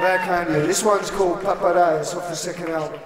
Very kindly. This one's called Paparazzi off the second album.